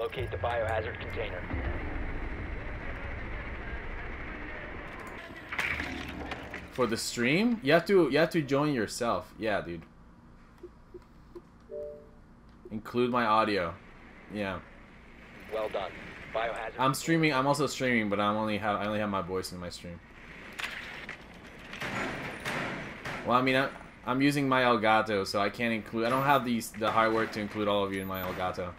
Locate the biohazard container. For the stream, you have to you have to join yourself. Yeah, dude. Include my audio. Yeah. Well done. Biohazard. I'm streaming. I'm also streaming, but I'm only have I only have my voice in my stream. Well, I mean, I, I'm using my Elgato, so I can't include. I don't have these the hardware to include all of you in my Elgato.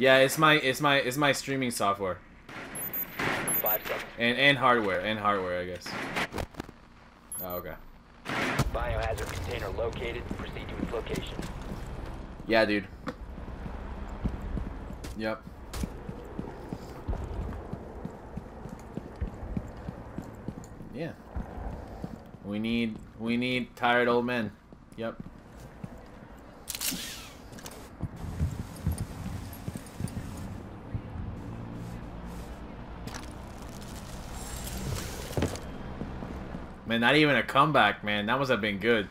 Yeah, it's my it's my it's my streaming software Five seconds. and and hardware and hardware, I guess. Oh, okay. Biohazard container located. Proceed to its location. Yeah, dude. Yep. Yeah. We need we need tired old men. Yep. Man, not even a comeback, man. That must have been good.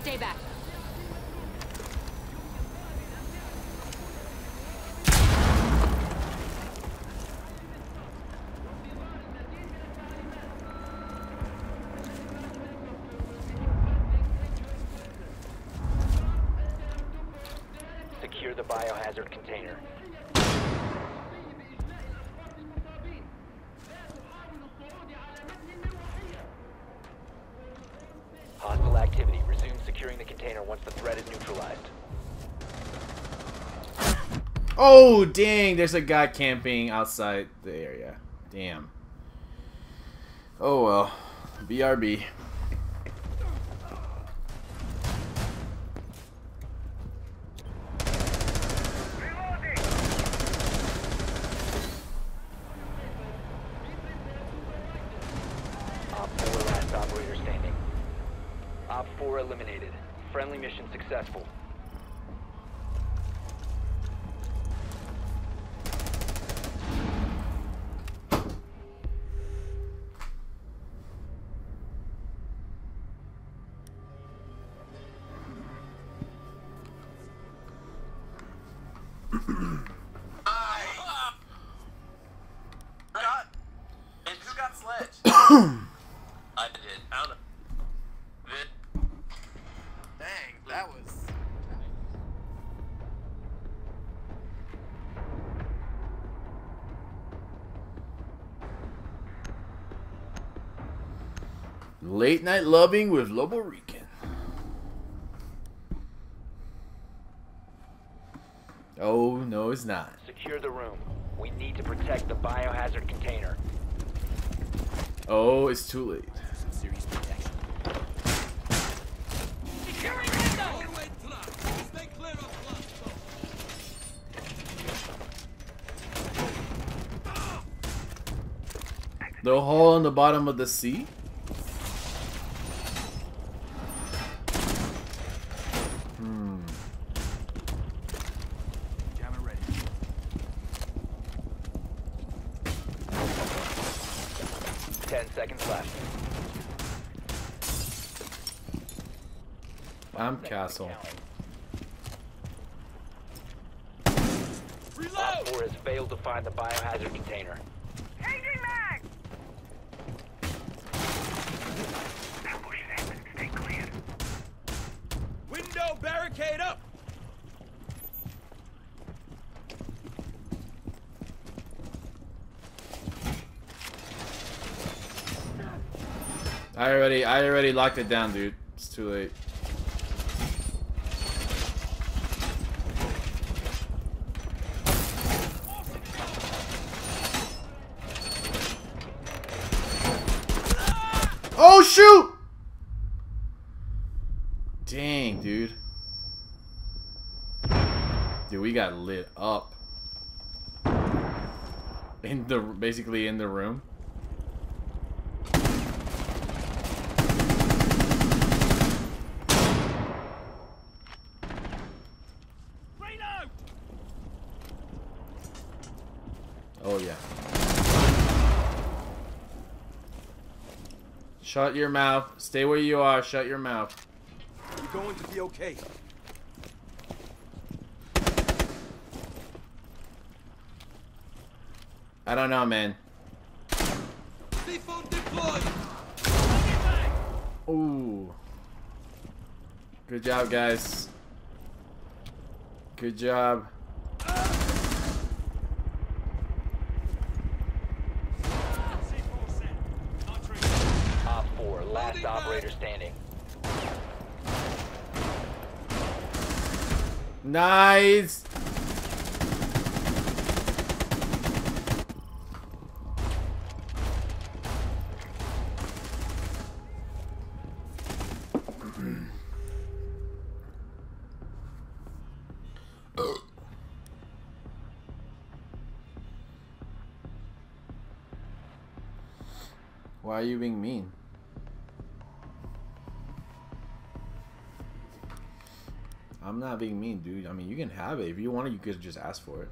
Stay back. Secure the biohazard container. Hostile activity. Resume securing the container once the threat is neutralized. Oh, dang. There's a guy camping outside the area. Damn. Oh, well. BRB. got and who got sledged? I did. I don't know. Vid- Dang, that was. Late night loving with LoboRican. Oh, no, it's not. Secure the room. We need to protect the biohazard container. Oh, it's too late. The hole on the bottom of the sea? Hmm. Ten seconds left. I'm castle. Op 4 has failed to find the biohazard container. Window barricade up! I already, I already locked it down, dude. It's too late. got lit up. In the basically in the room. Oh yeah. Shut your mouth. Stay where you are. Shut your mouth. You're going to be okay. I don't know, man. C4. Ooh. Good job, guys. Good job. Op 4, last operator standing. Nice. Are you being mean? I'm not being mean, dude. I mean, you can have it. If you want it, you could just ask for it.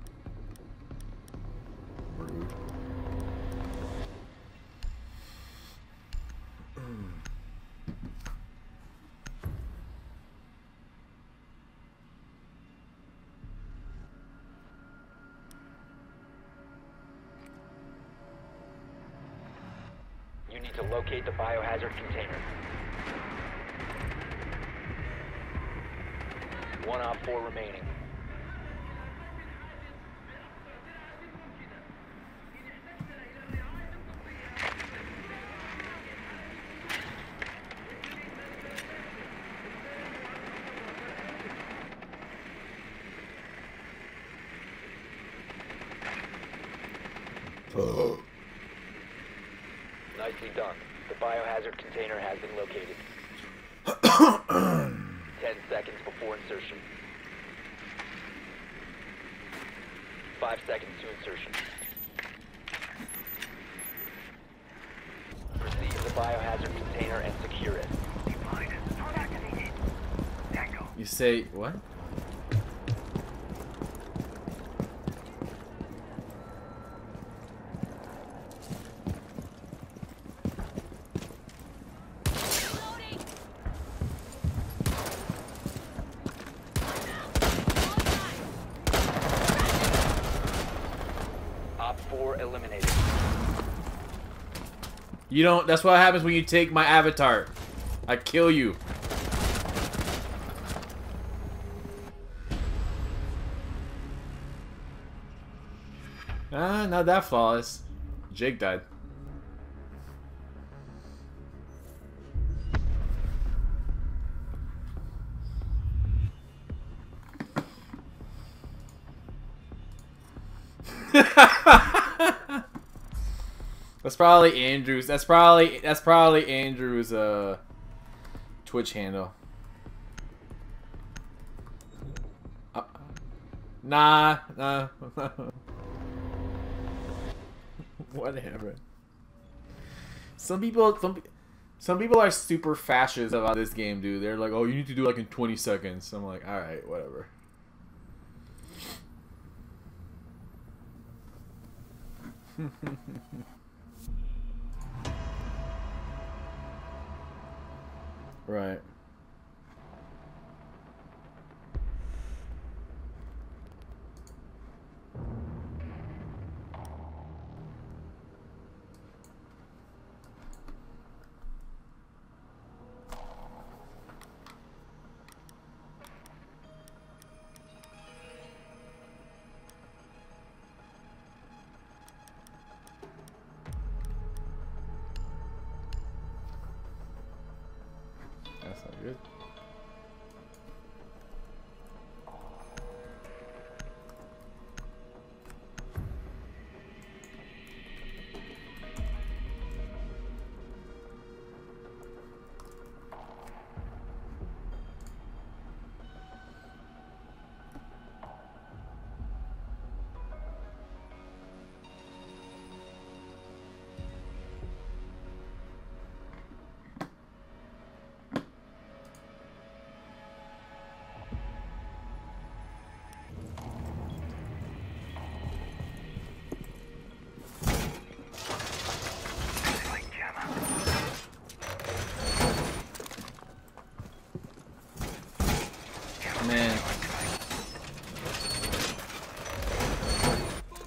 Say what? Op 4 eliminated. You don't. That's what happens when you take my avatar. I kill you. Not that flawless. Jake died. That's probably Andrew's. That's probably that's probably Andrew's uh Twitch handle. Uh, nah, nah. Whatever. Some people, some, some people are super fascist about this game, dude. They're like, "Oh, you need to do like in 20 seconds." I'm like, "All right, whatever." Right.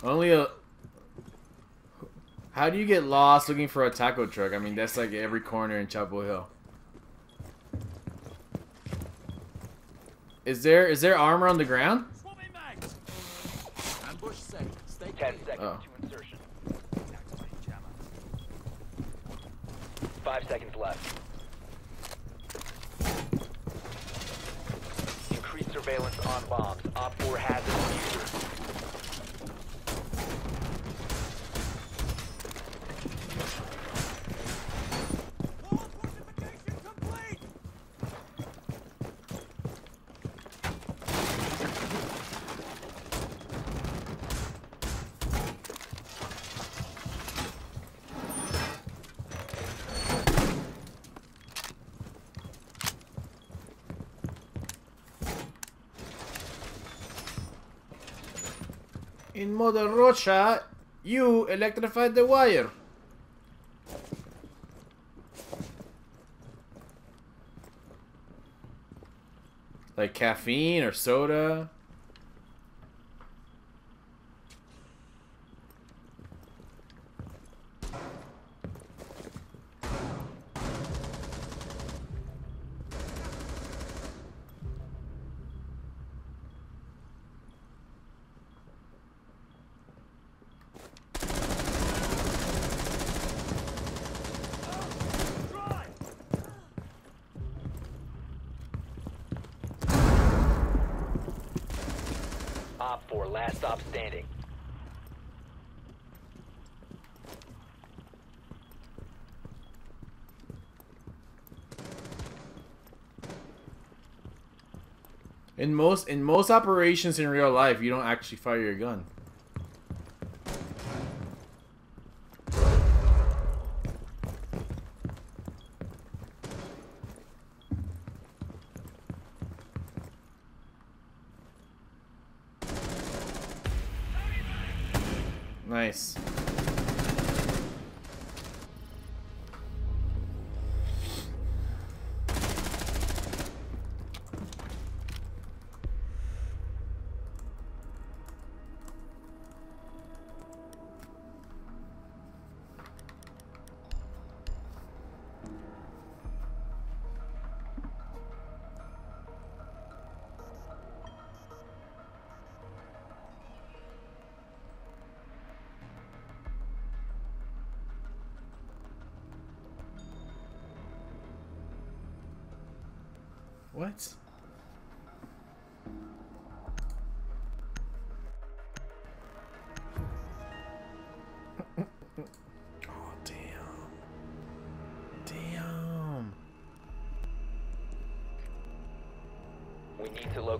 Only a... How do you get lost looking for a taco truck? I mean, that's like every corner in Chapel Hill. Is there is there armor on the ground? In Mother Rocha, you electrified the wire. Like caffeine or soda. Op 4, last stop standing. In most in most operations in real life, you don't actually fire your gun.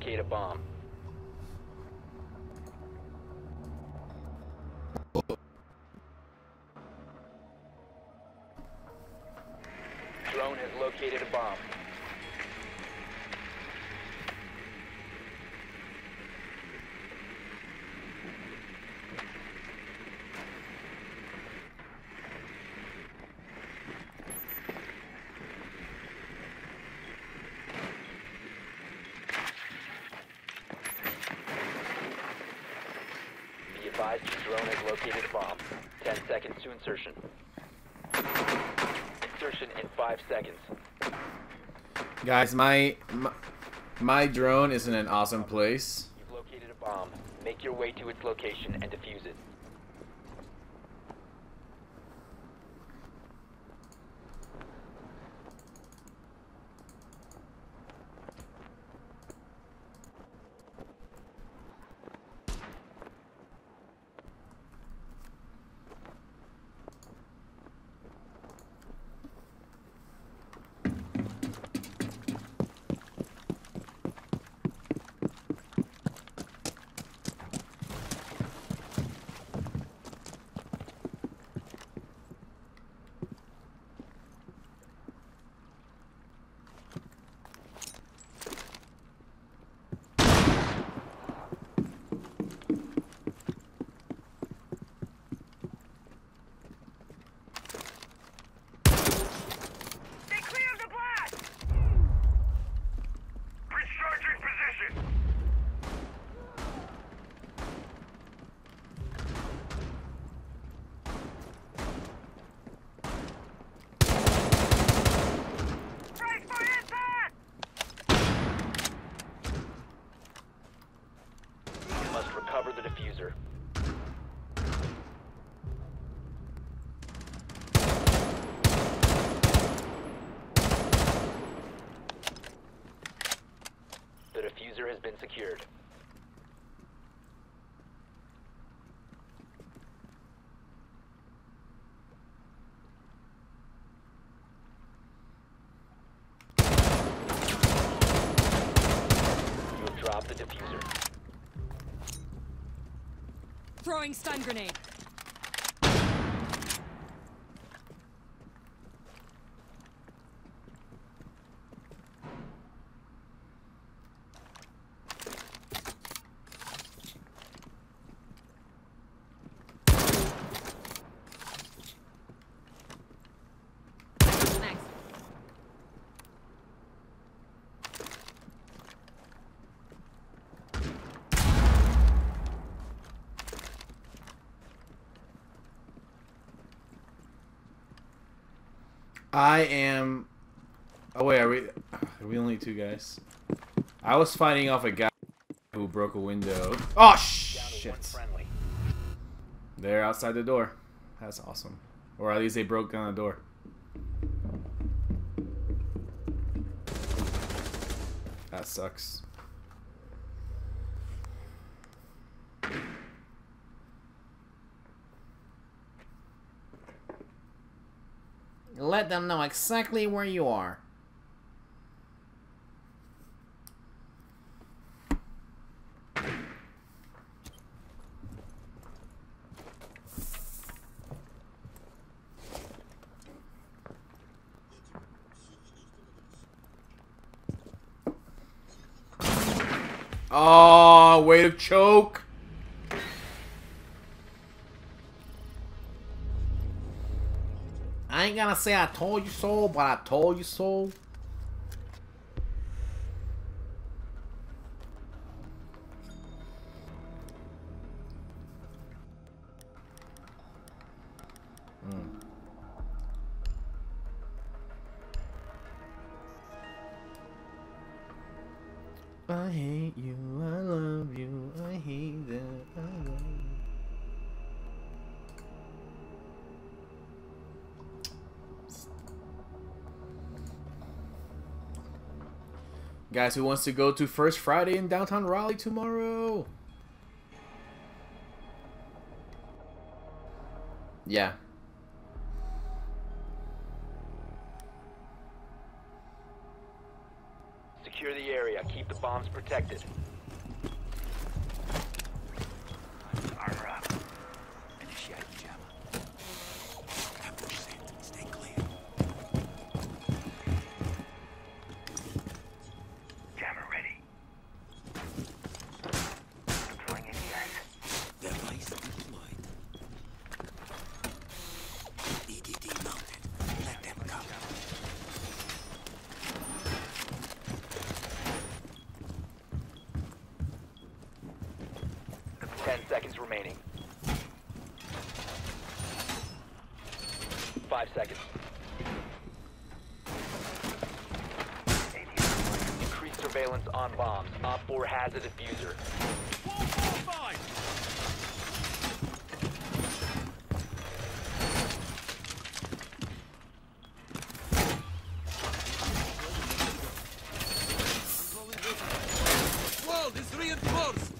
Locate a bomb. Drone has located a bomb. Be advised your drone has located a bomb. 10 seconds to insertion. Insertion in 5 seconds. Guys, my, my my drone is in an awesome place. You've located a bomb. Make your way to its location and defuse it. Throwing stun grenade. I am. Oh wait, are we? Are we only two guys? I was fighting off a guy who broke a window. Oh shit! They're outside the door. That's awesome. Or at least they broke down the door. That sucks. Let them know exactly where you are. Oh, way to choke. Ain't gonna say I told you so, but I told you so. Who wants to go to First Friday in downtown Raleigh tomorrow? Yeah. Secure the area. Keep the bombs protected. Armor up. Initiate jammer. Ambush set. Stay clear. Jammer ready. Deploying ADS. Device deployed. EDD mounted. Let them come. Ten seconds remaining. Five seconds. Increased surveillance on bombs. Op 4 has a defuser. Wall is reinforced.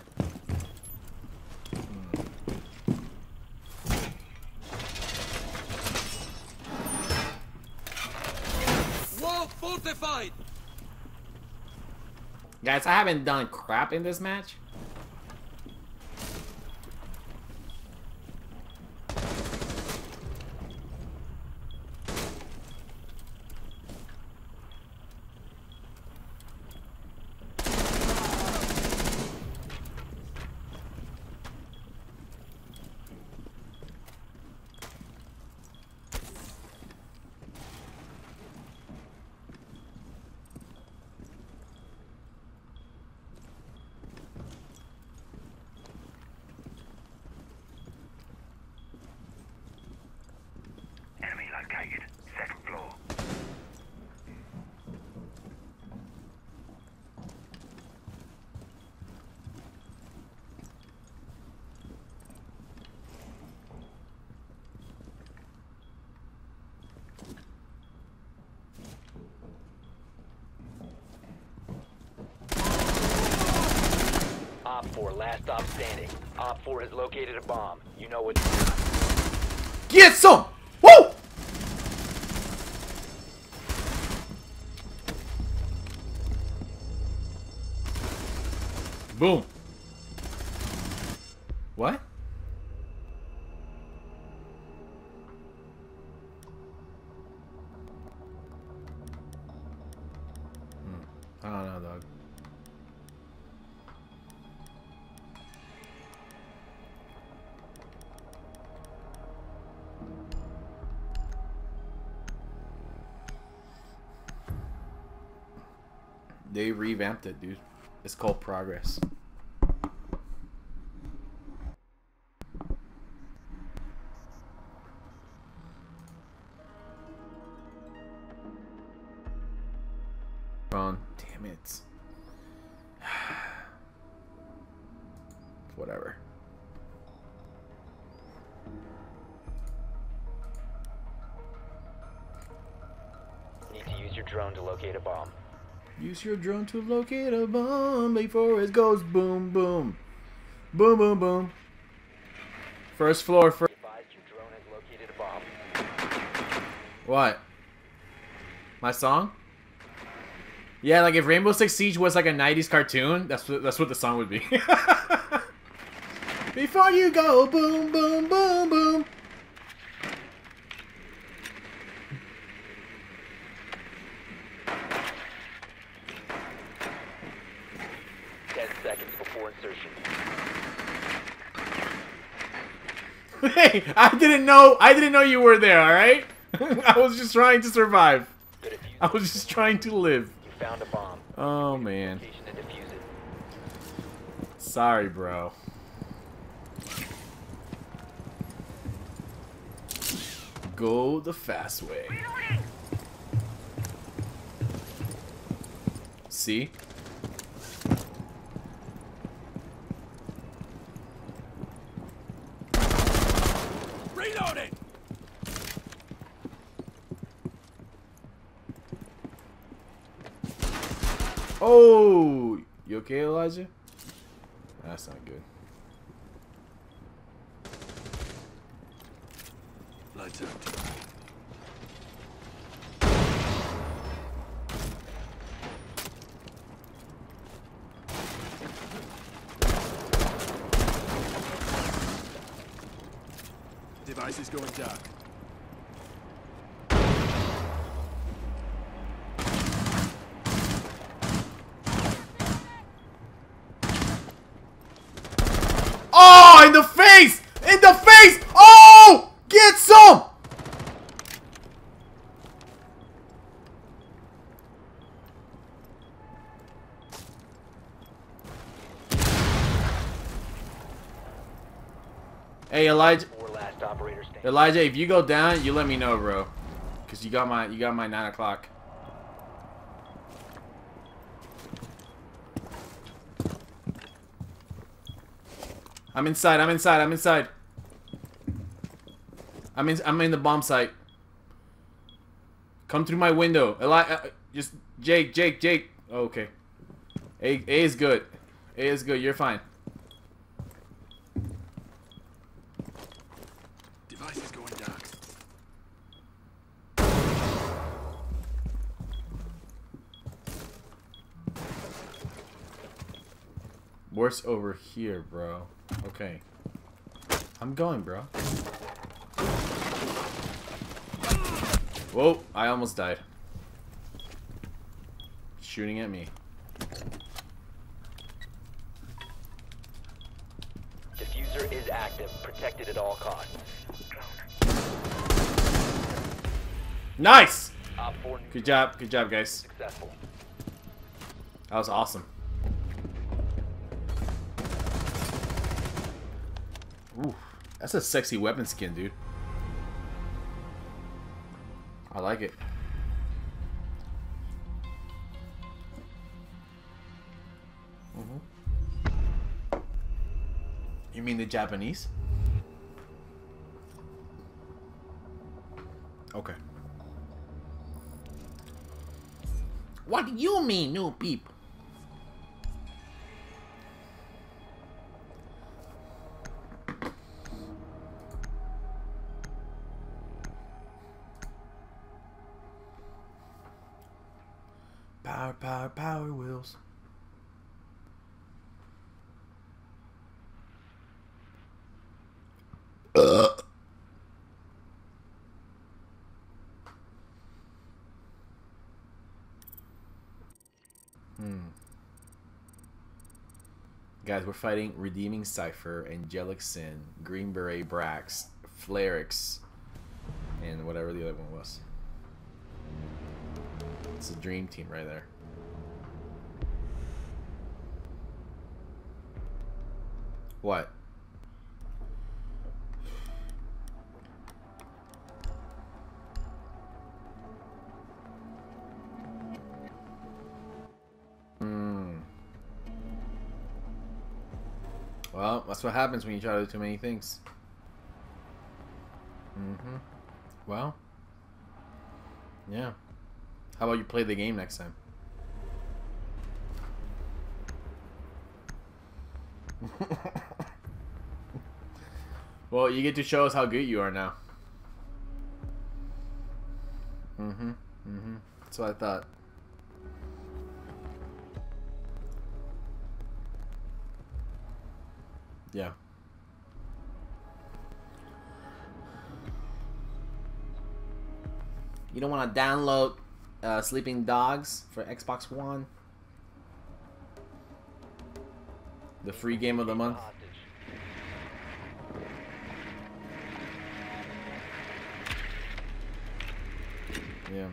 Wall fortified. Guys, I haven't done crap in this match. Enemy located. Second floor. Op 4, last stop standing. Op 4 has located a bomb. You know what Get some! Revamped it, dude. It's called Progress. Use your drone to locate a bomb before it goes boom boom. Boom boom boom. First floor first. Advised your drone has located a bomb. What? My song? Yeah, like if Rainbow Six Siege was like a 90s cartoon, that's what that's what the song would be. Before you go boom boom boom boom. Ten seconds before insertion. Hey, I didn't know I didn't know you were there, all right? I was just trying to survive. I was just trying to live. You found a bomb. Oh man. Location and defuse it. Sorry, bro. Go the fast way. See? Reloading! Oh, you okay, Elijah? That's not good. Lights out. Device is going dark. Oh, in the face! In the face! Oh! Get some! Hey Elijah, Four last operators standing. Elijah, if you go down, you let me know, bro. Cause you got my you got my nine o'clock. I'm inside. I'm inside. I'm inside. I'm in. I'm in the bomb site. Come through my window. Eli, uh, just Jake, Jake, Jake. Oh, okay. A, A is good. A is good. You're fine. Device is going dark. Over here, bro. Okay. I'm going, bro. Whoa, I almost died. Shooting at me. Defuser is active. Protected at all costs. Nice! Good job, good job, guys. successful. That was awesome. Ooh, that's a sexy weapon skin, dude. I like it. Mhm. You mean the Japanese? Okay. What do you mean, new people? Guys, we're fighting Redeeming Cipher, Angelic Sin, Green Beret Brax, Flarix, and whatever the other one was. It's a dream team right there. What? That's what happens when you try to do too many things. Mm-hmm. Well. Yeah. How about you play the game next time? well, you get to show us how good you are now. Mm-hmm. Mm-hmm. That's what I thought. Yeah. You don't want to download uh, Sleeping Dogs for Xbox One? The free game of the month? Yeah.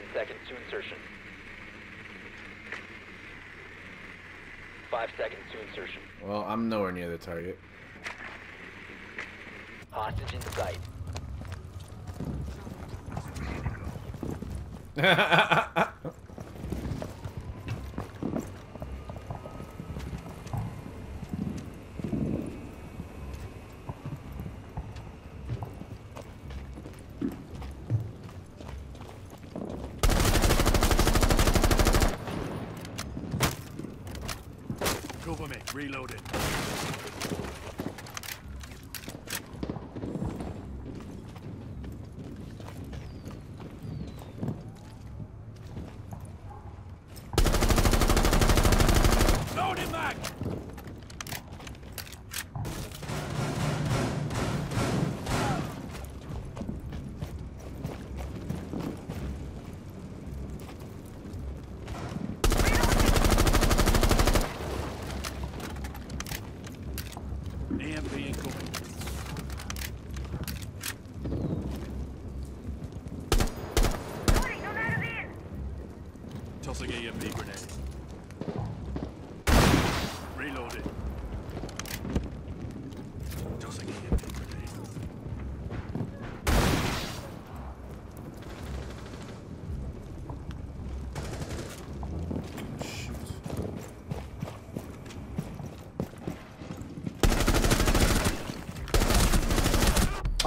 10 seconds to insertion. 5 seconds to insertion. Well, I'm nowhere near the target. Hostage in sight.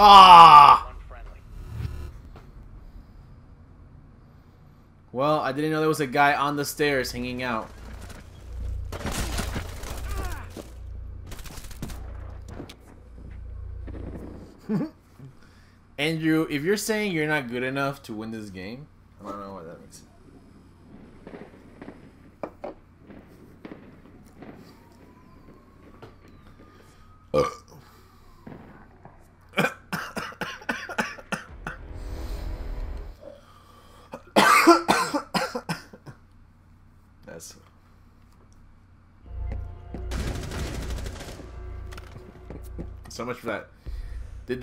Ah! Well, I didn't know there was a guy on the stairs hanging out. Andrew, if you're saying you're not good enough to win this game,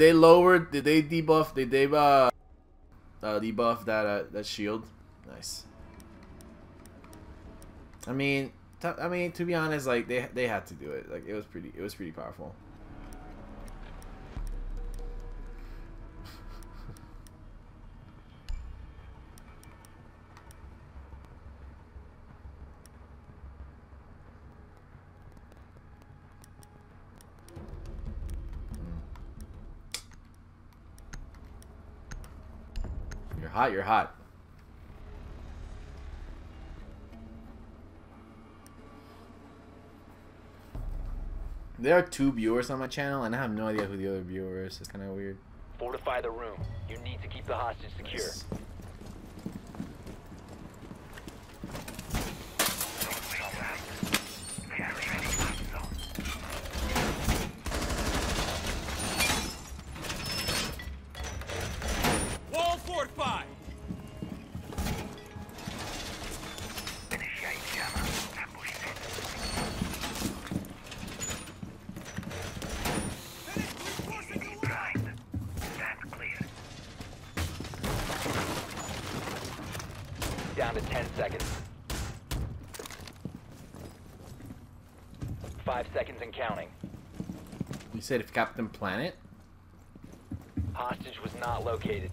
they lower? Did they debuff? Did they uh, uh debuff that uh, that shield? Nice. I mean, I mean to be honest, like they they had to do it. Like it was pretty it was pretty powerful. You're hot. You're hot. There are two viewers on my channel, and I have no idea who the other viewer is. It's kind of weird. Fortify the room. You need to keep the hostage secure. Nice. Wall fortified! Down to 10 seconds. Five seconds and counting. You said if Captain Planet? Hostage was not located.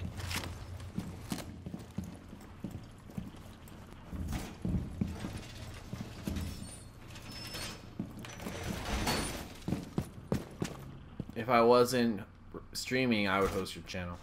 If I wasn't streaming, I would host your channel.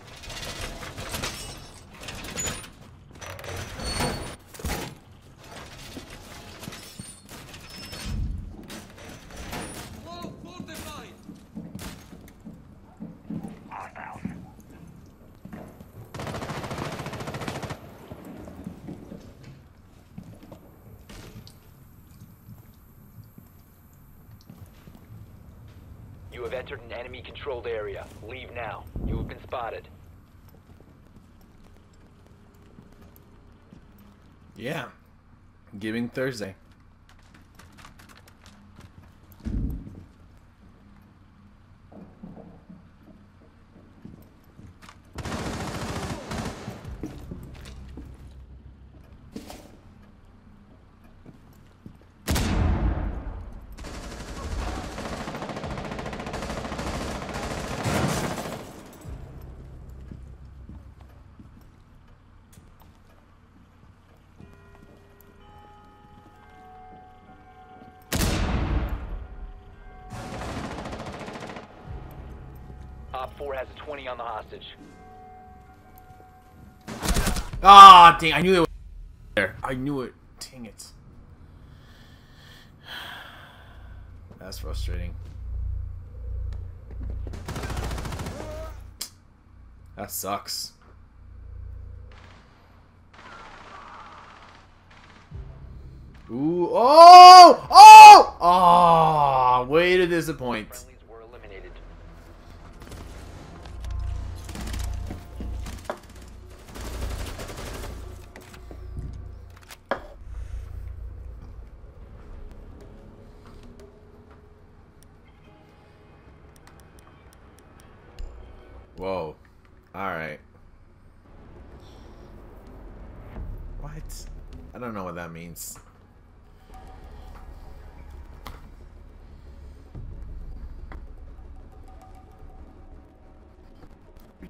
You have entered an enemy controlled area. Leave now. You have been spotted. Yeah. Giving Thursday. Ah, dang! I knew it was there. I knew it. Dang it. That's frustrating. That sucks. Ooh! Oh! Oh! Oh! Way to disappoint. Means. You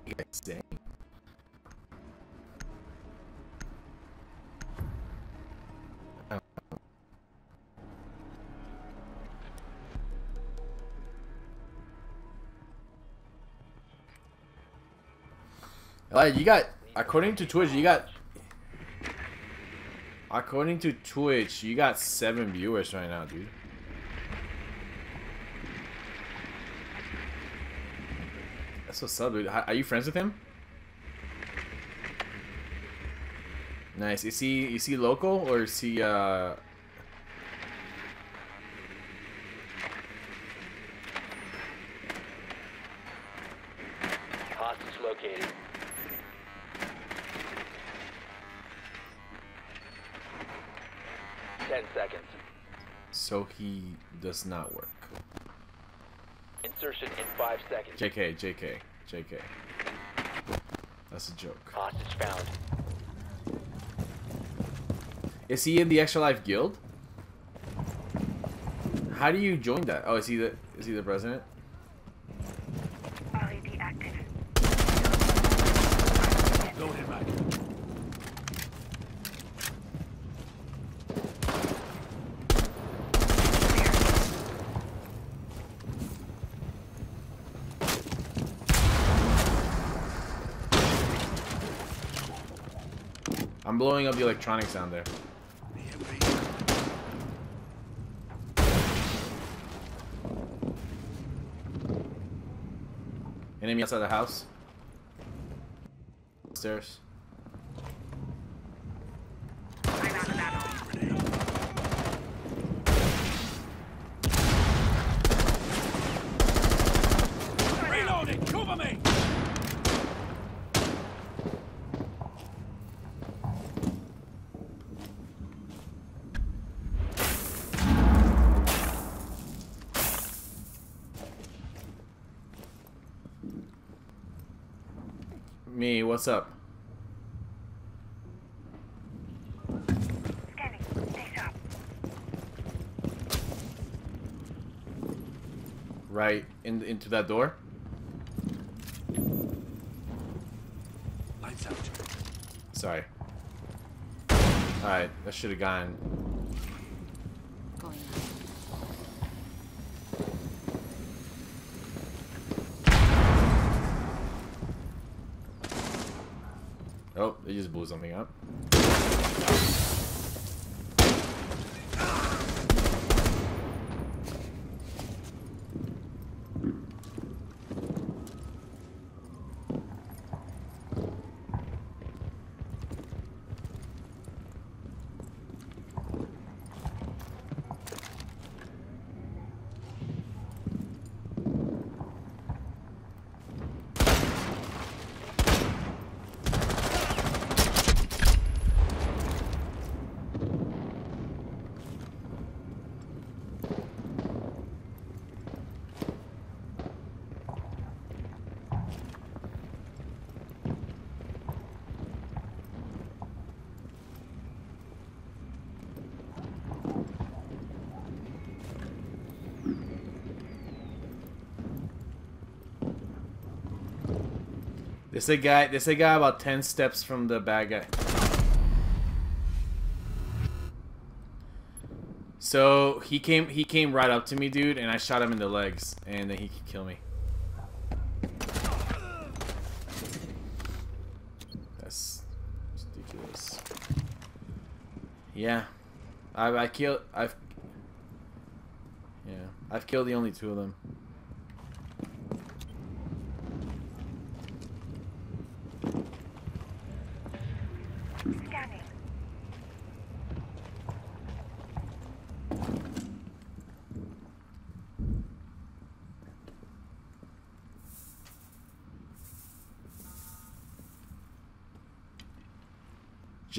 you got, according to Twitch, you got, according to Twitch, you got seven viewers right now, dude. That's what's up, dude. Are you friends with him? Nice. Is he is he local or is he uh does not work? Insertion in five seconds. JK, JK, JK. That's a joke. Hostage found. Is he in the Extra Life Guild? How do you join that? Oh, is he the is he the president? of the electronics down there. Enemy outside the house. Upstairs. What's up? Scanning. Stay sharp. Right in, into that door. Lights out. Sorry. Alright, that should have gone. Going Oh, they just blew something up. This a guy. This a guy about ten steps from the bad guy. So he came. He came right up to me, dude, and I shot him in the legs, and then he could kill me. That's ridiculous. Yeah, I I killed. I've. Yeah, I've killed the only two of them.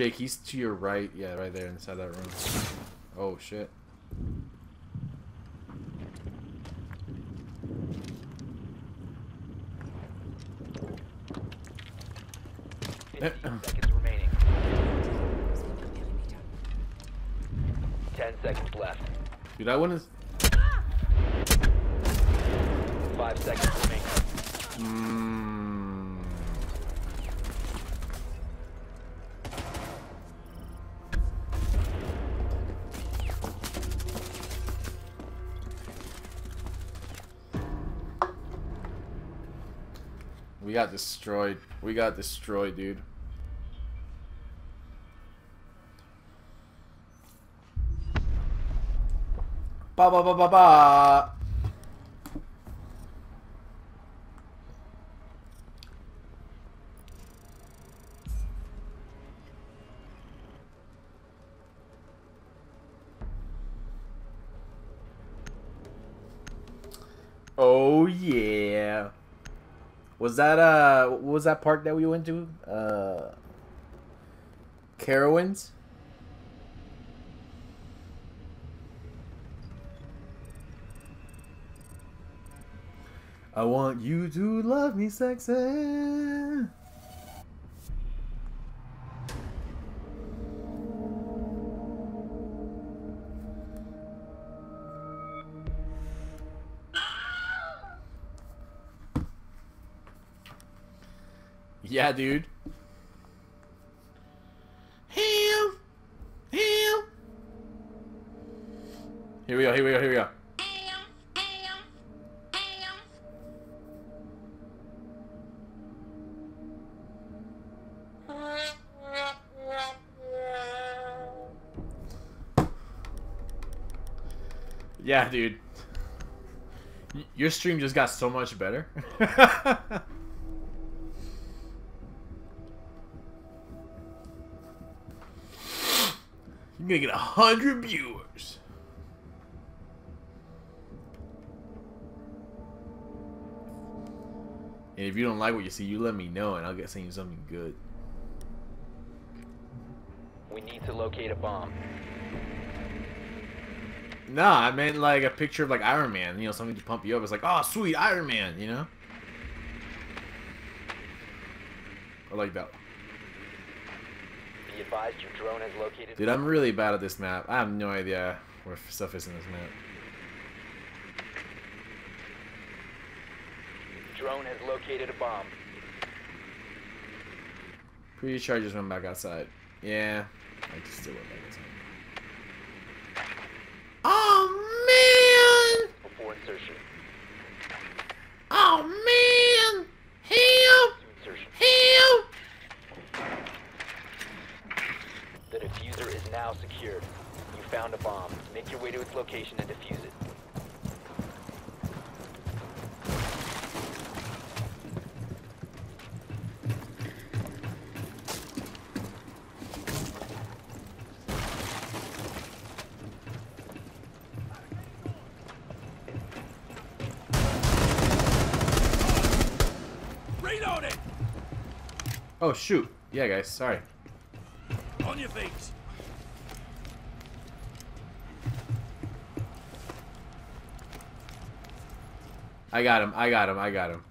Jake, he's to your right. Yeah, right there inside that room. Oh shit. Seconds remaining. Ten seconds left. Dude, I wouldn't. Five seconds remaining. Mm. Got destroyed. We got destroyed, dude. Ba ba ba ba ba. Was that uh what was that park that we went to? Uh Carowinds? I want you to love me sexy. Yeah, dude. Ham. Ham. Here we go, here we go, here we go. Yeah, dude. Your stream just got so much better. You're gonna get a hundred viewers. And if you don't like what you see, you let me know, and I'll get send you something good. We need to locate a bomb. Nah, I meant like a picture of like Iron Man, you know, something to pump you up. It's like, oh, sweet Iron Man, you know. I like that. Be advised your drone has located. Dude, I'm really bad at this map. I have no idea where stuff is in this map. Drone has located a bomb. Pretty sure I just went back outside. Yeah, I just still went back outside. Oh man! Before insertion. Oh man! Help! To insertion. Help! The defuser is now secured. You found a bomb. Make your way to its location and defuse it. Reloading! Oh shoot! Yeah, guys, sorry. On your feet! I got him. I got him. I got him.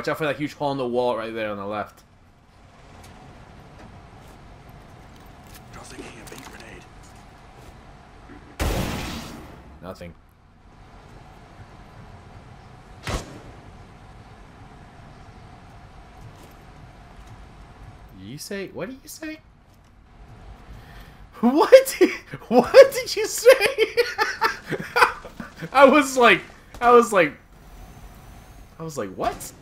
Watch out for that huge hole in the wall right there on the left. Tossing EMP grenade. Nothing. You say? What did you say? What? Did, what did you say? I was like, I was like, I was like, what?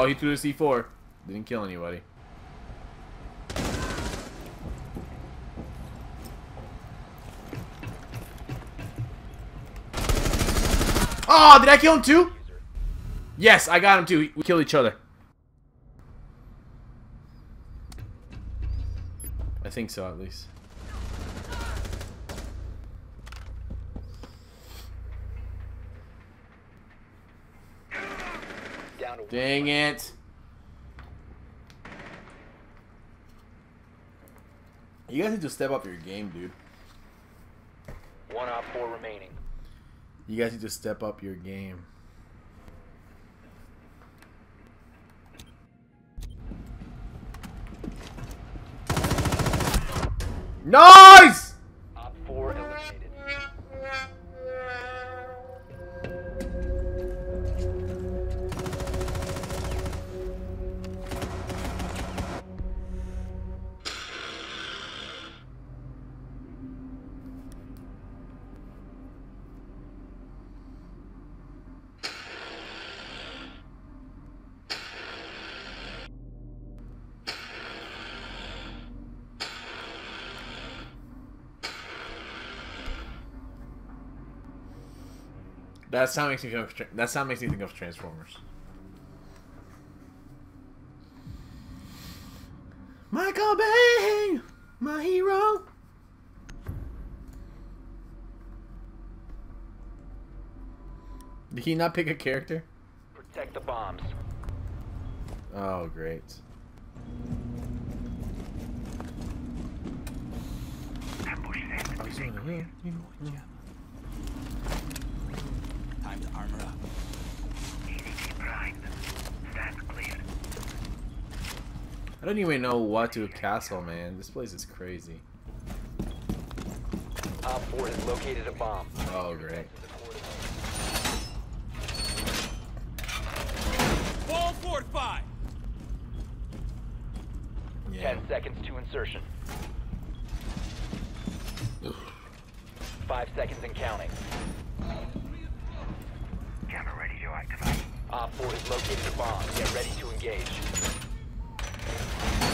Oh, he threw a C4. Didn't kill anybody. Oh, did I kill him too? Yes, I got him too. We killed each other. I think so, at least. Down to Dang it. You guys need to step up your game, dude. one op four remaining. You guys need to step up your game. Nice! That sound makes me think of that sound makes me think of Transformers. Michael Bay, my hero. Did he not pick a character? Protect the bombs. Oh, great. Ambush oh, set. Oh, he's doing it here. Time to armor up. EDT primed. Stand clear. I don't even know what to castle, man. This place is crazy. Op 4 has located a bomb. Oh, great. Wall fortified! Yeah. 10 seconds to insertion. 5 seconds and counting. Camera ready to activate. Op 4 has located a bomb. Get ready to engage.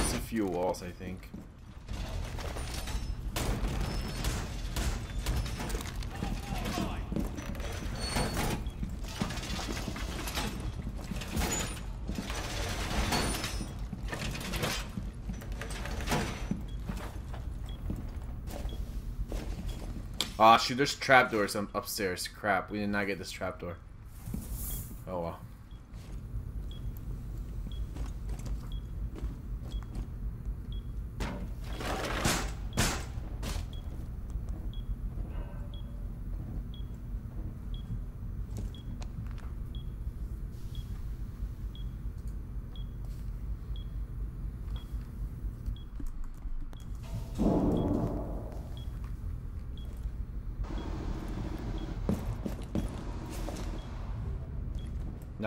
It's a few walls, I think. Ah, shoot, there's trapdoors up- upstairs. Crap, we did not get this trapdoor. Oh well.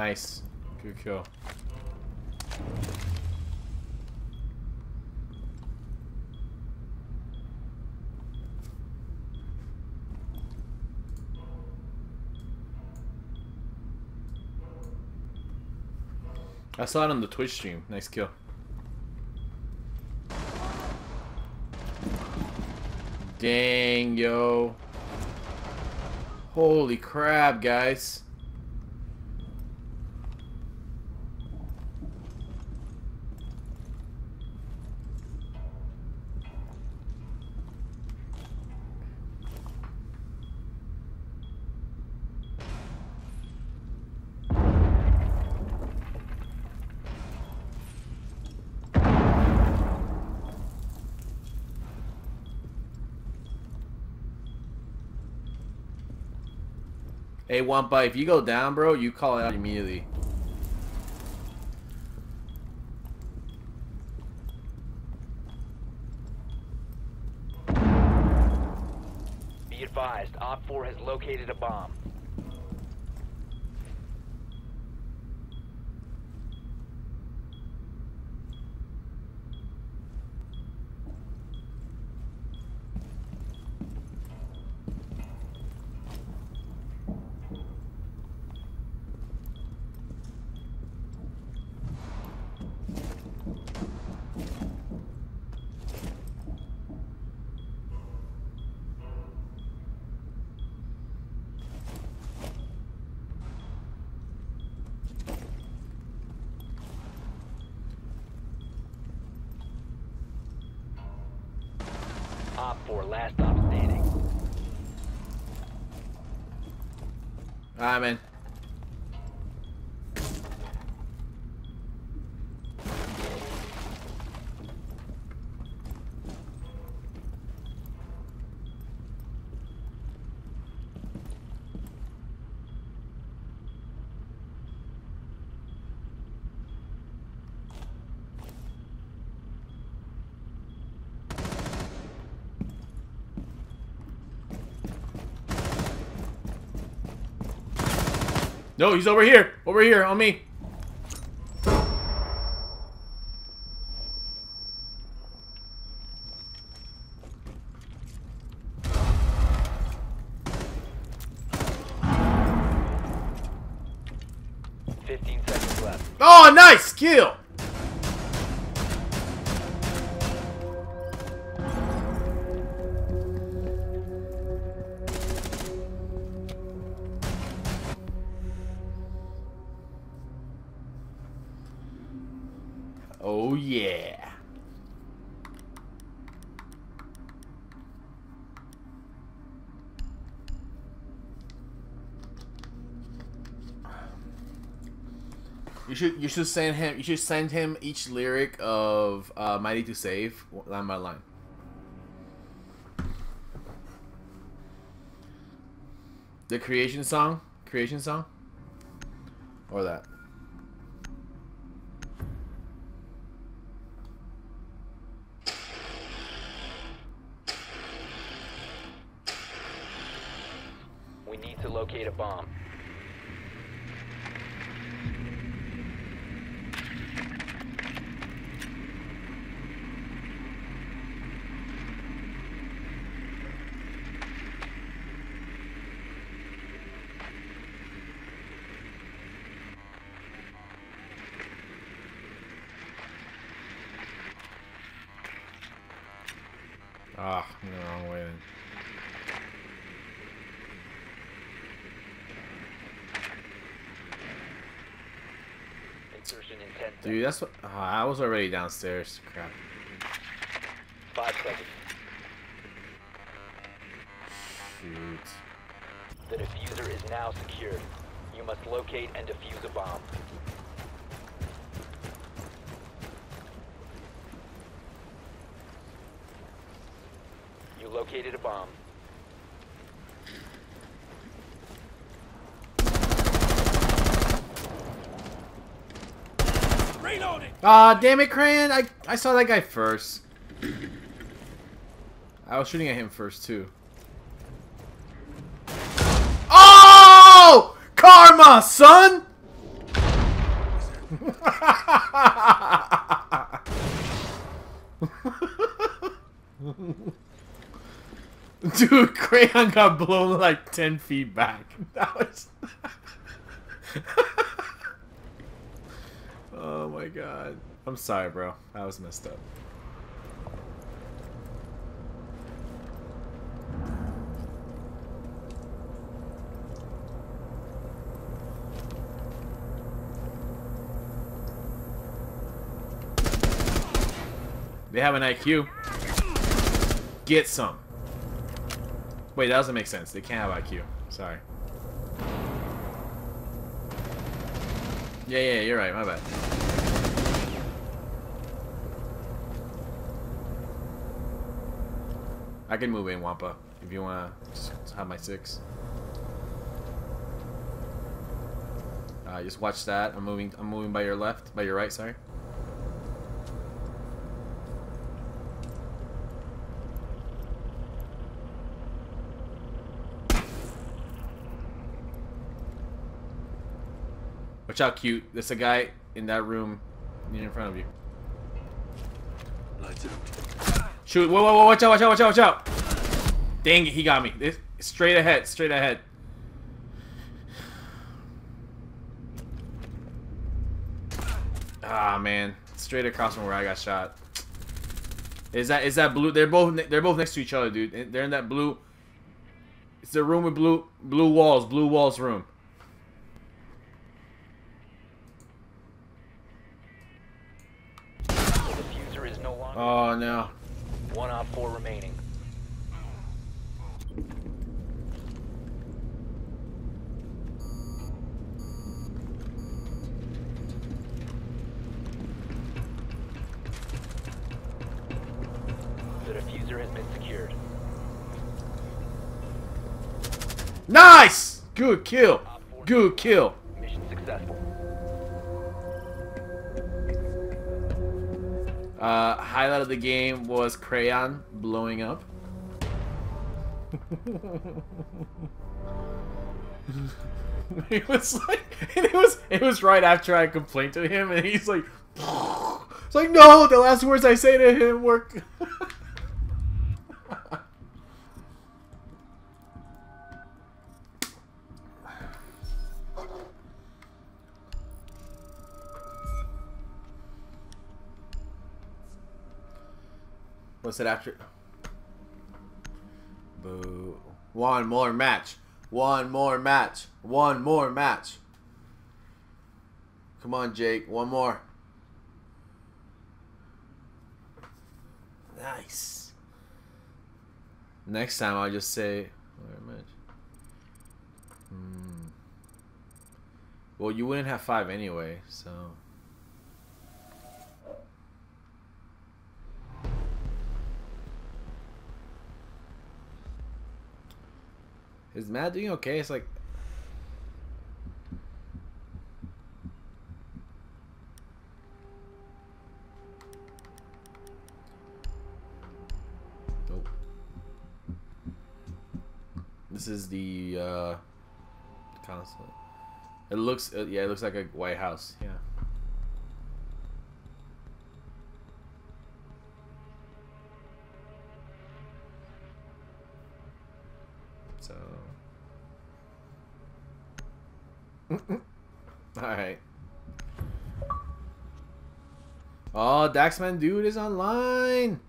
Nice. Good kill. I saw it on the Twitch stream. Nice kill. Dang, yo. Holy crap, guys. Hey, Wampa, if you go down, bro, you call it out immediately. Be advised, Op 4 has located a bomb. Op 4, last stop standing. Alright, man. No, he's over here. Over here on me. Oh yeah. You should you should send him you should send him each lyric of uh, "Mighty to Save" line by line. The creation song, creation song, or that. Insertion in 10 seconds. Dude, that's what. Oh, I was already downstairs. Crap. Five seconds. Shoot. The defuser is now secured. You must locate and defuse a bomb. You located a bomb. Ah, damn it, Crayon! I I saw that guy first. I was shooting at him first too. Oh! Karma, son! Dude, Crayon got blown like 10 feet back. That was. oh my god. I'm sorry, bro. I was messed up. They have an IQ. Get some. Wait, that doesn't make sense. They can't have IQ. Sorry. Yeah, yeah, you're right. My bad. I can move in, Wampa, if you wanna just have my six. Uh, just watch that. I'm moving. I'm moving by your left, by your right. Sorry. Watch out, cute. There's a guy in that room near in front of you. Shoot. Whoa, whoa, whoa. Watch out, watch out, watch out, watch out. Dang it, he got me. This, straight ahead, straight ahead. Ah, man. Straight across from where I got shot. Is that is that blue? They're both they're both next to each other, dude. They're in that blue. It's the room with blue blue walls, blue walls room. The defuser is no longer. Oh no. One off four remaining. The defuser has been secured. Nice! Good kill. Good kill. Mission successful. Uh, highlight of the game was Crayon blowing up. it was like, it was, it was right after I complained to him, and he's like, it's like, no, the last words I say to him were. What's it after? Boo. One more match. One more match. One more match. Come on, Jake. One more. Nice. Next time I'll just say. Hmm. Well, you wouldn't have five anyway, so. Is Matt doing okay? It's like. Nope. This is the uh, consulate. It looks, uh, yeah, it looks like a White House. Yeah. Daxman dude is online!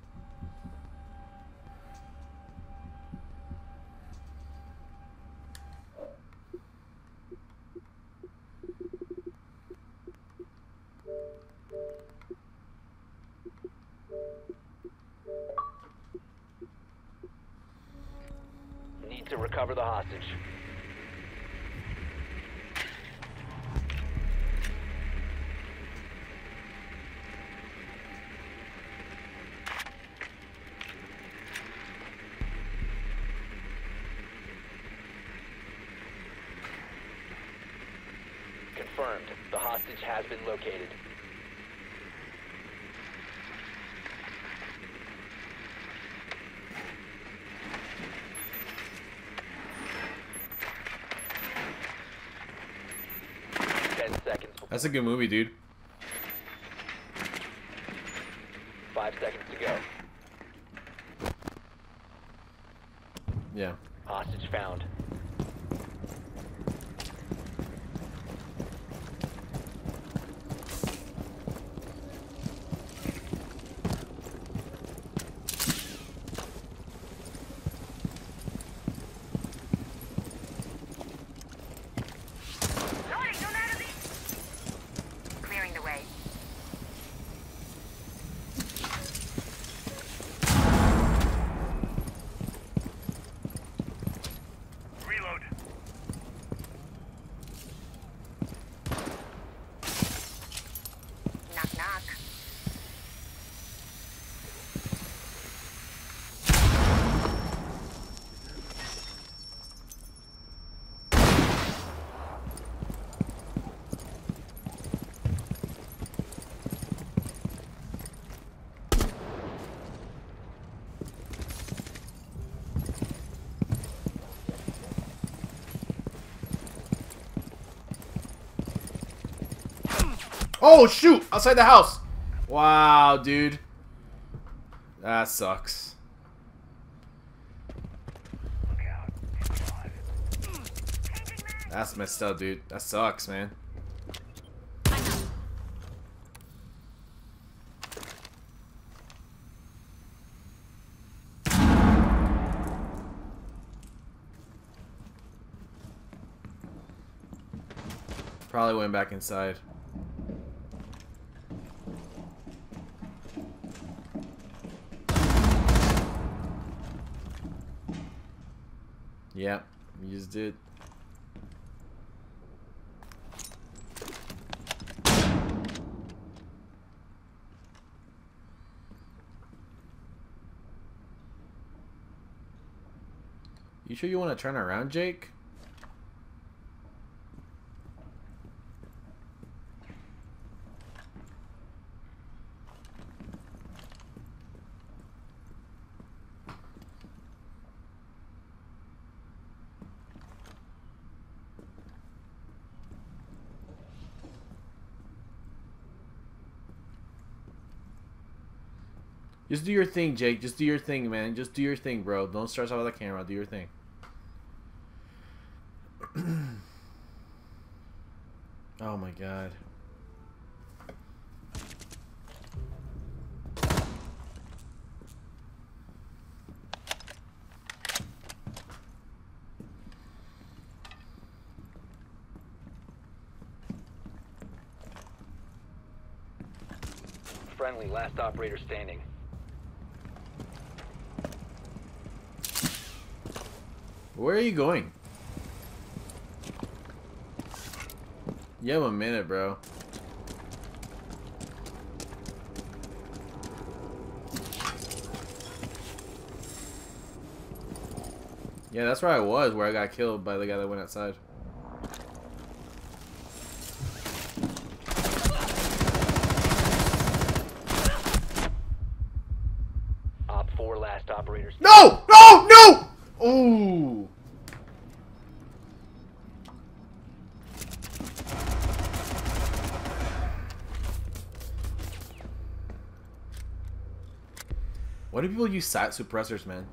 That's a good movie, dude. Five seconds to go. Yeah. Hostage found. Loading, no matter Clearing the way. Reload. Knock knock. Oh shoot! Outside the house. Wow, dude. That sucks. That's messed up, dude. That sucks, man. Probably went back inside. You just did. You sure you want to turn around, Jake? Just do your thing, Jake. Just do your thing, man. Just do your thing, bro. Don't stress out with the camera. Do your thing. oh my god. Friendly, last operator standing. Where are you going? You have a minute, bro. Yeah, that's where I was, where I got killed by the guy that went outside. Op 4, last operator No! No! No! Ooh! Why do people use site suppressors, man?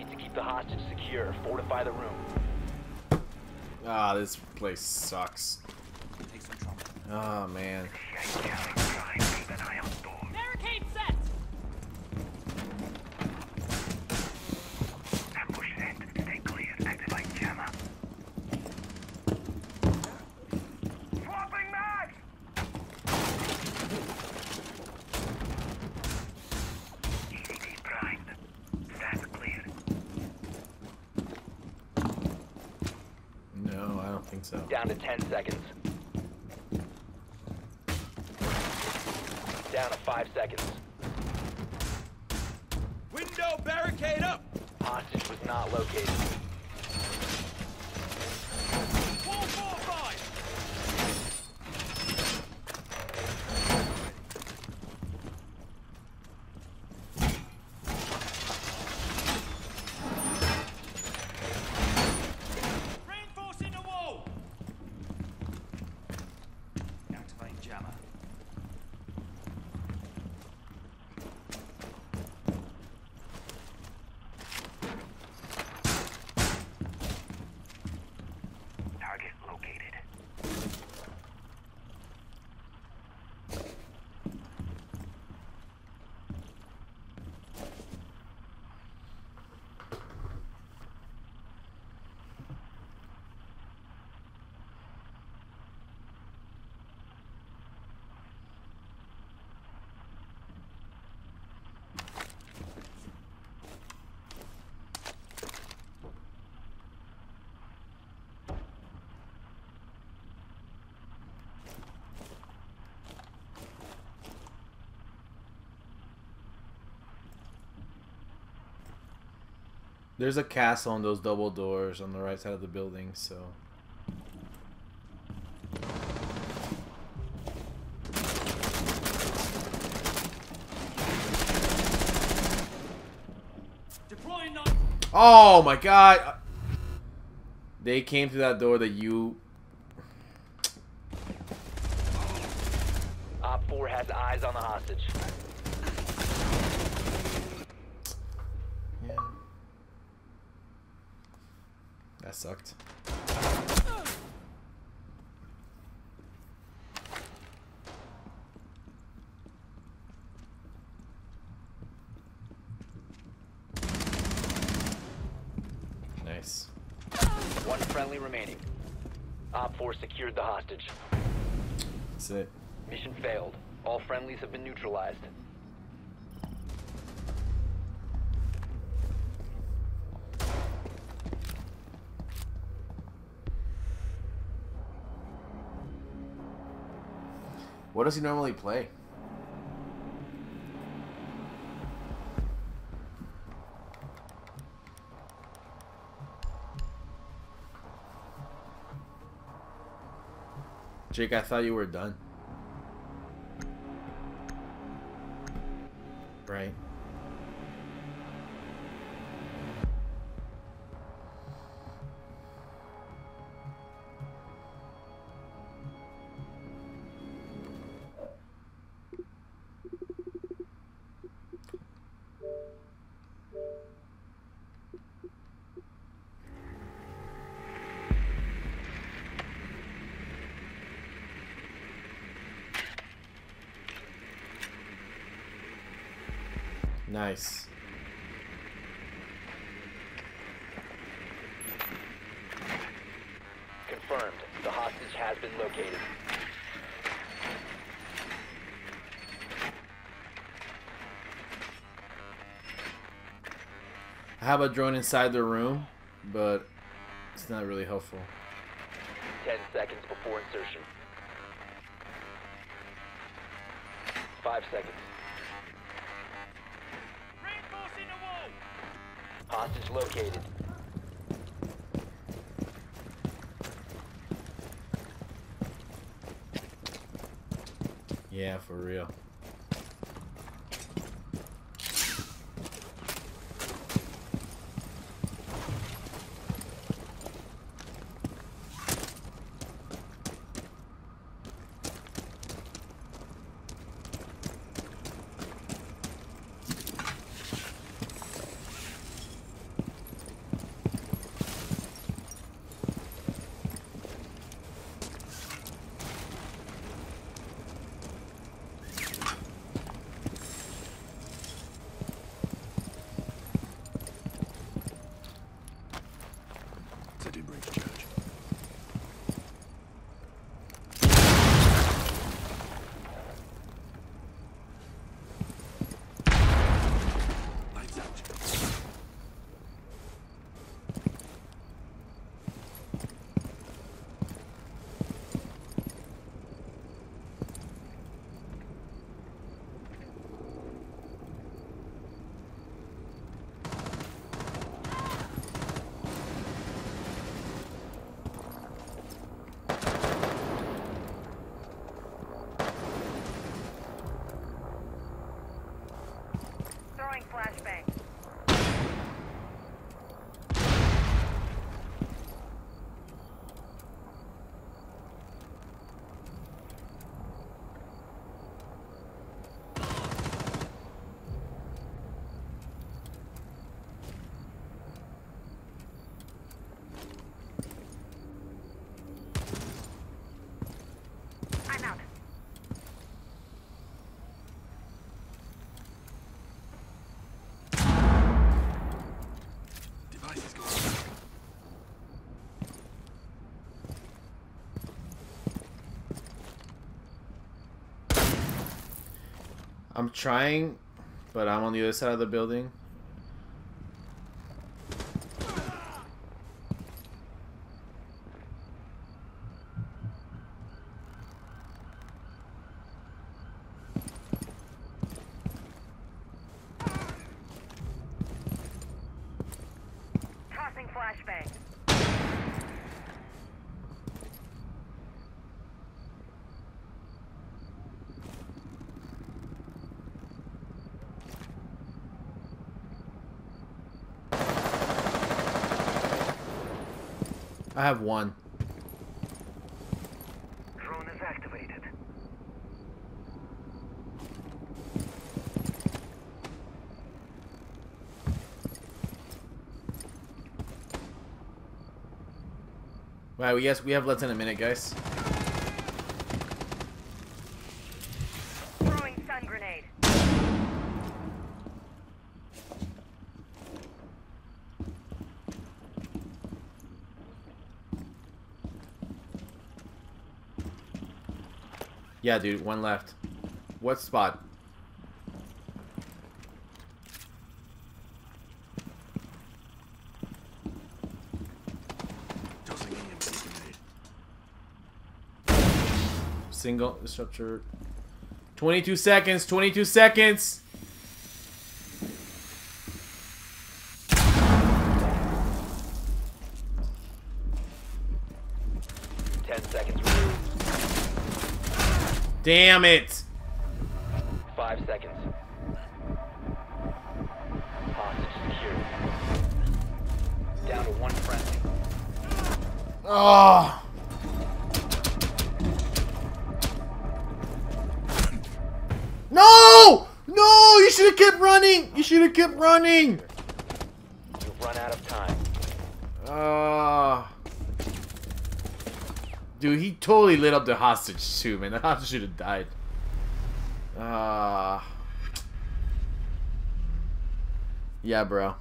Need to keep the hostage secure. Fortify the room. Ah, this place sucks. Take some trouble. Oh man. Barricade set! No, I don't think so. Down to 10 seconds. There's a castle on those double doors on the right side of the building, so. Oh my god! They came through that door that you. Op 4 has eyes on the hostage. Yeah. That sucked. Nice. One friendly remaining. Op 4 secured the hostage. That's it. Mission failed. All friendlies have been neutralized. Does he normally play? Jake, I thought you were done. have a drone inside the room, but it's not really helpful. 10 seconds before insertion. 5 seconds. Reinforcing the wall! Hostage located. Yeah, for real. deploying. I'm trying, but I'm on the other side of the building. I have one. Drone is activated. Wow, yes, we have less than a minute, guys. Throwing stun grenade. Yeah, dude, one left. What spot? Single structure. 22 seconds, 22 seconds! Ten seconds removed. Damn it! Five seconds. Hostage secured. Down to one friendly. Oh! No! No! You should have kept running! You should have kept running! You've run out of time. Ah. Dude, he totally lit up the hostage too, man. The hostage should have died. Ah. yeah, bro.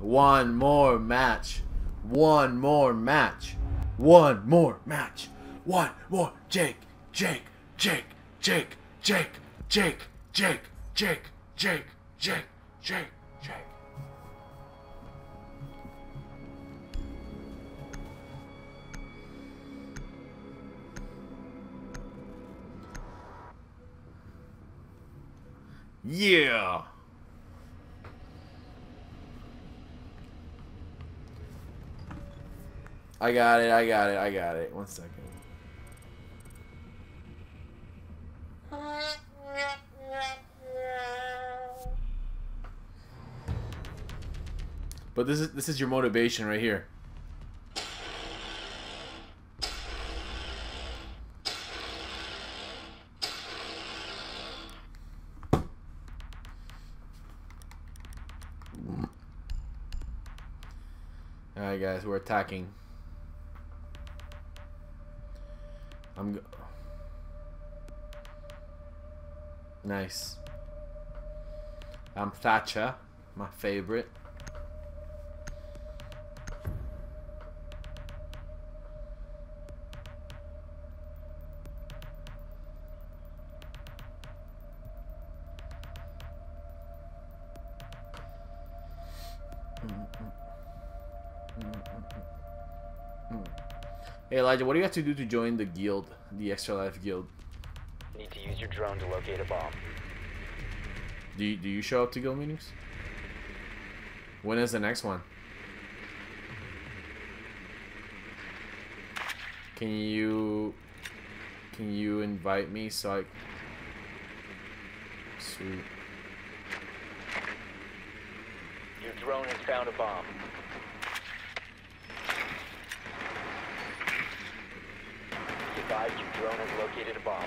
One more match. One more match. One more match. One more. Jake. Jake. Jake. Jake. Jake. Jake. Jake. Jake. Jake. Jake. Jake. Jake. Yeah. I got it. I got it. I got it. One second. But this is this is your motivation right here. Guys, we're attacking. I'm Nice. I'm Thatcher, my favorite. Elijah, what do you have to do to join the guild, the Extra Life Guild? Need to use your drone to locate a bomb. Do you, do you show up to guild meetings? When is the next one? Can you can you invite me so I Sweet. Your drone has found a bomb. Advised your drone has located a bomb.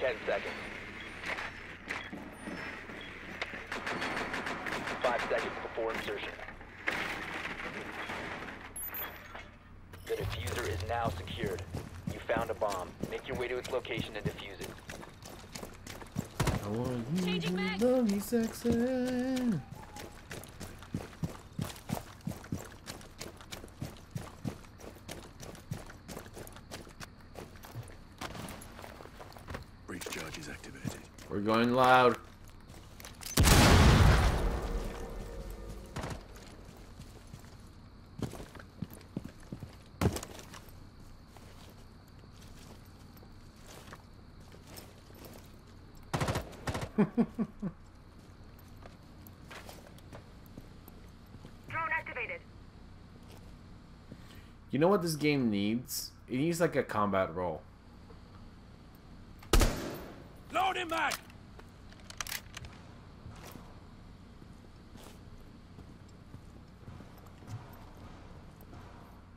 Ten seconds. Five seconds before insertion. The defuser is now secured. You found a bomb. Make your way to its location and defuse it. I want you Changing to love me sexy. Breach charges activated. We're going loud. Drone activated. You know what this game needs? It needs like a combat role. Load him back!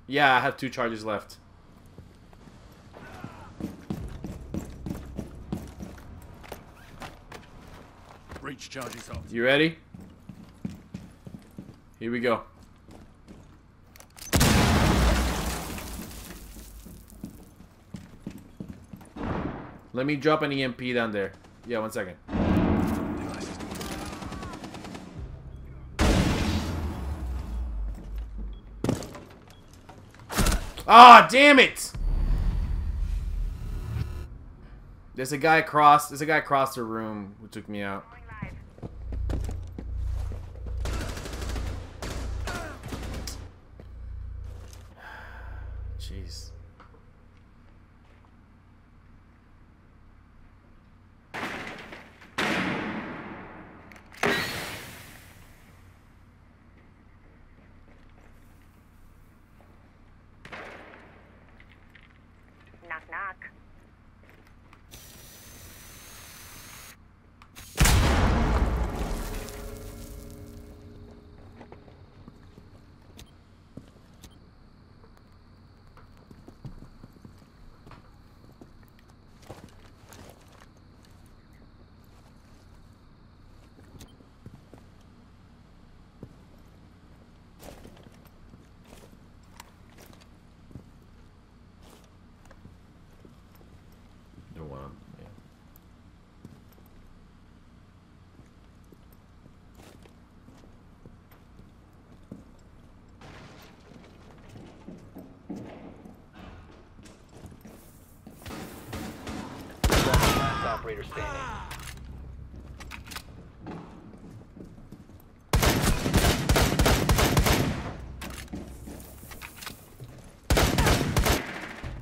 Yeah, I have two charges left. Breach charges off. You ready? Here we go. Let me drop an EMP down there. Yeah, one second. Ah, damn it! There's a guy across. There's a guy across the room who took me out. Going live. Jeez. Knock knock. Don't want him. Yeah. Last operator standing.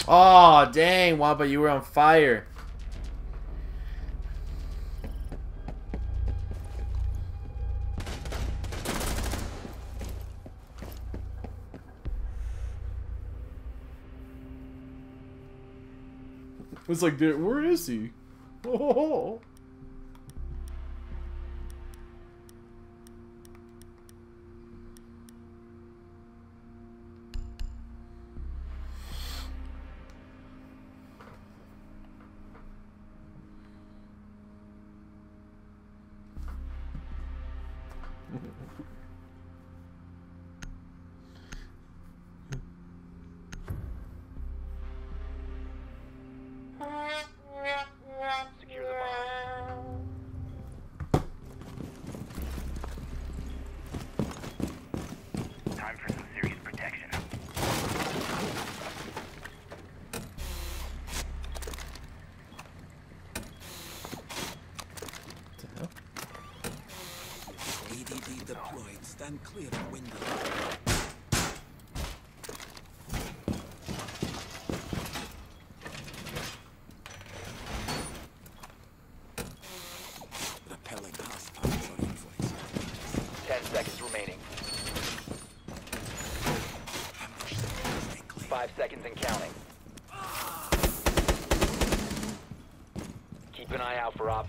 Oh, dang, Wampa, you were on fire. It's like, dude, where is he? Oh.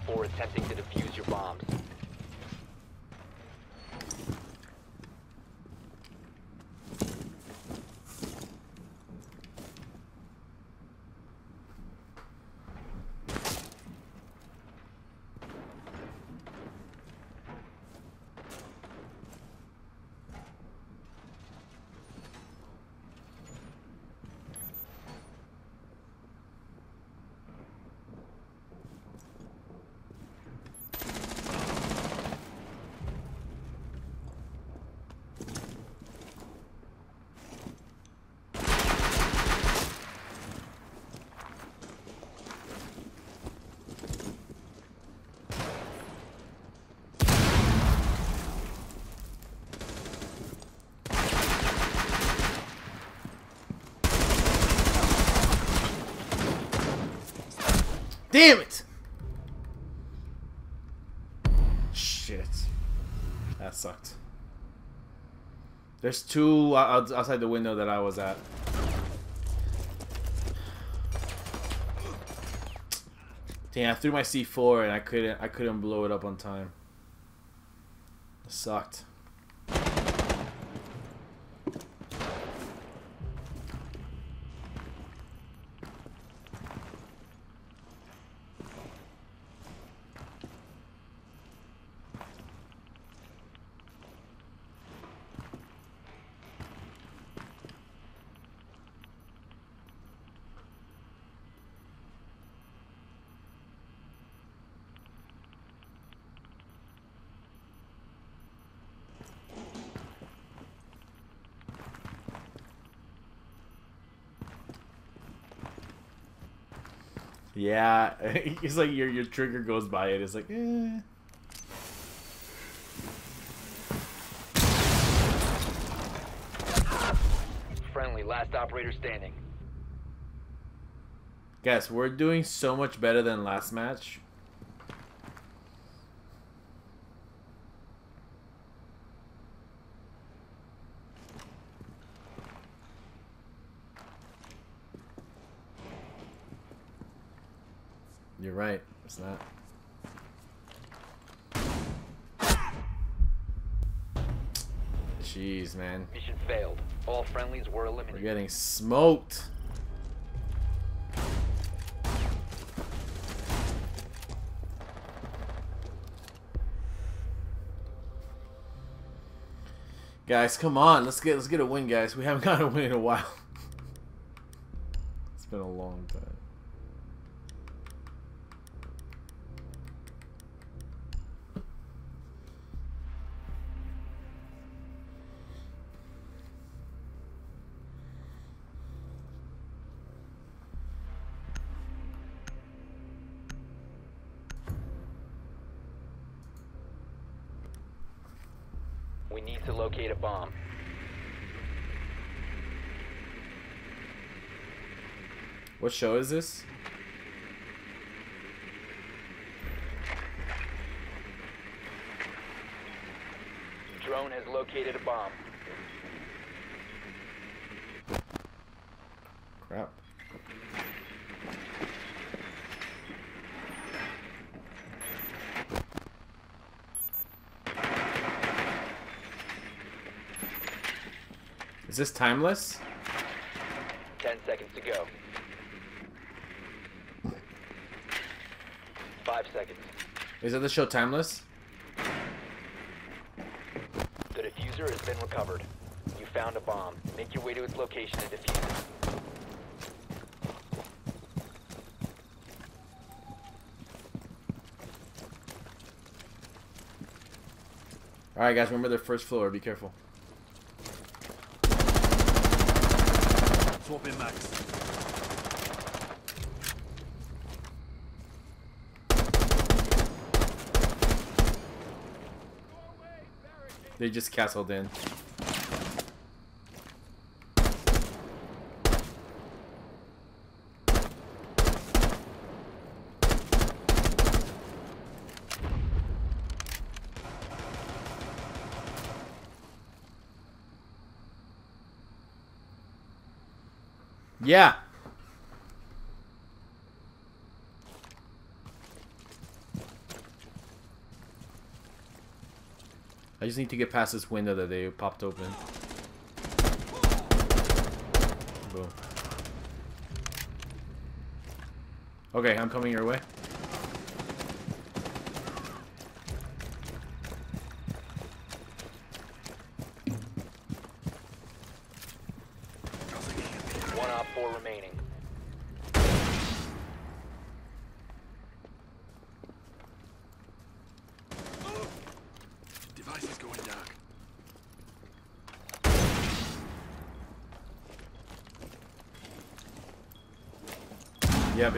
For attempting to defuse your bombs. Damn it! Shit. That sucked. There's two outside the window that I was at. Damn, I threw my C4 and I couldn't I couldn't blow it up on time. It sucked. Yeah, it's like your your trigger goes by it. It's like, eh. Friendly, last operator standing. Guys, we're doing so much better than last match. You're right. It's not. Jeez, man. Mission failed. All friendlies were eliminated. We're getting smoked. Guys, come on. Let's get let's get a win, guys. We haven't got a win in a while. it's been a long time. Bomb. What show is this? Drone has located a bomb. Crap. Is this timeless? Ten seconds to go. Five seconds. Is it the show timeless? The defuser has been recovered. You found a bomb. Make your way to its location and defuse it. Alright guys, remember the first floor, be careful. Swap in max. They just castled in. Yeah. I just need to get past this window that they popped open. Boom. Okay, I'm coming your way. One op four remaining. Device is going dark.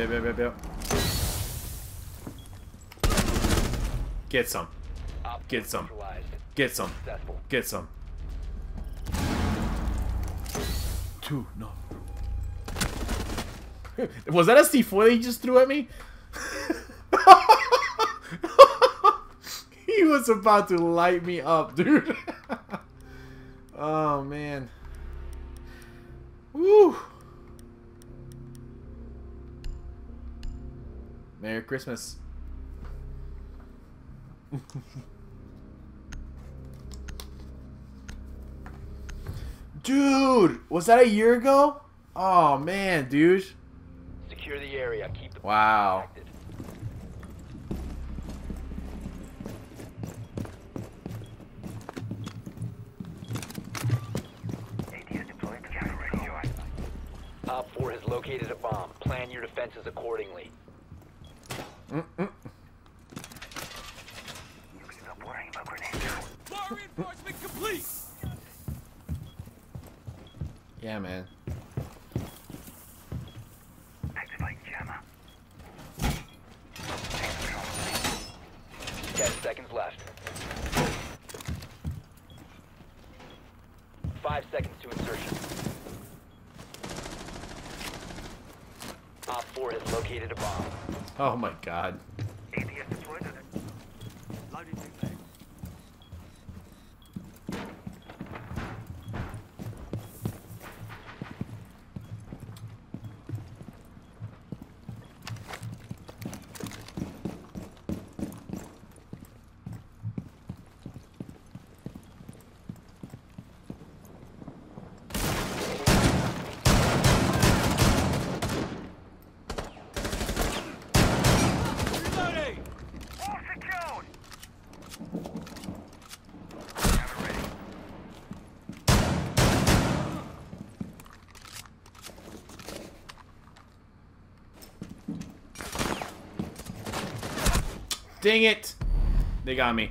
Yep, yep, yep, yep. Get some. Get some. Get some. Get some. Two, no. Was that a C4 that he just threw at me? he was about to light me up, dude. Merry Christmas. Dude, was that a year ago? Oh man, dude. Secure the area. Keep the Wow. protected. Op 4 has located a bomb. Plan your defenses accordingly. Fire reinforcement complete! Yeah, man. Ten seconds left. Five seconds to insertion. Op 4 has located a bomb. Oh my god. Reloading! Dang it! They got me.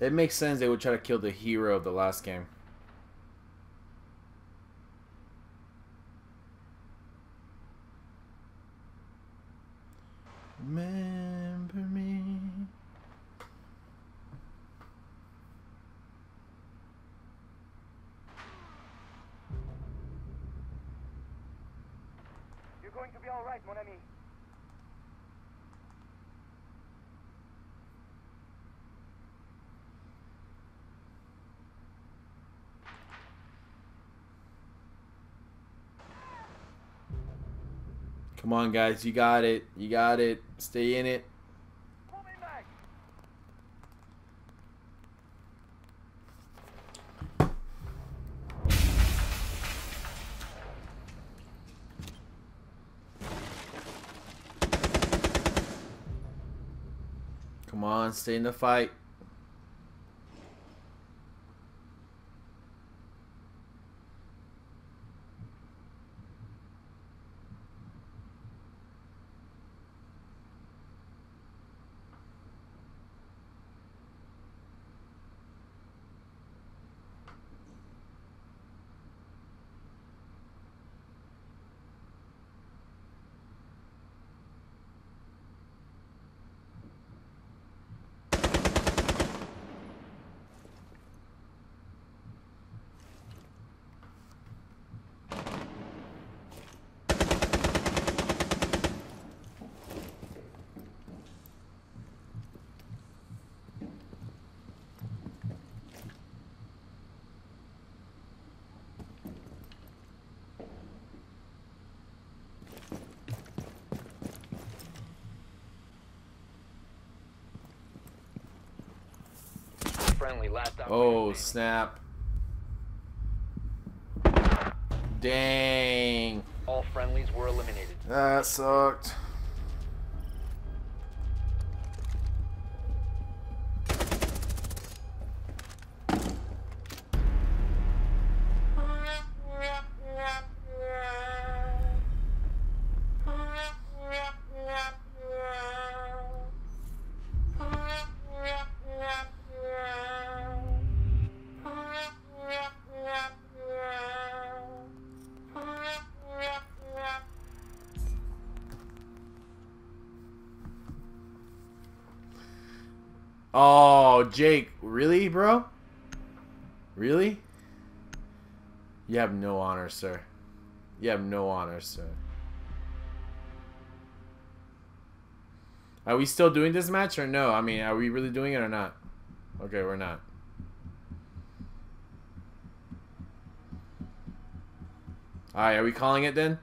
It makes sense they would try to kill the hero of the last game. Remember me. You're going to be all right, mon ami. Come on, guys. You got it. You got it. Stay in it. Come on. Stay in the fight. Friendly, last Oh, snap. Dang. All friendlies were eliminated. That sucked. Jake, really, bro? Really? You have no honor, sir. You have no honor, sir. Are we still doing this match or no? I mean, are we really doing it or not? Okay, we're not. Alright, are we calling it then?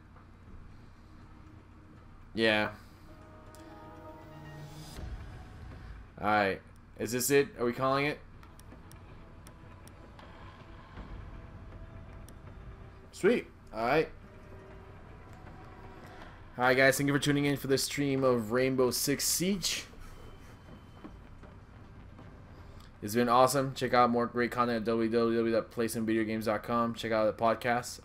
Yeah. Alright. Is this it? Are we calling it? Sweet. Alright. Alright guys, thank you for tuning in for this stream of Rainbow Six Siege. It's been awesome. Check out more great content at www.playsomevideogames.com. Check out the podcast.